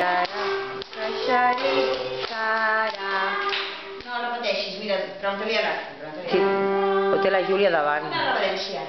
Shara, Shari, Shara. No, pateixis, mira, però on t'havia agafat. Sí, ho té la Júlia davant. Una reverència.